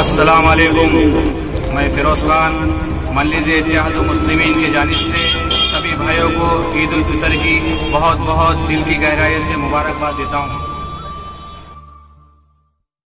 अस्सलाम वालेकुम मैं फिरोज खान मलिज इतिहाद मुस्लिम की जानब से सभी भाइयों को ईद उल फितर की बहुत बहुत दिल की गहराई से मुबारकबाद देता हूँ।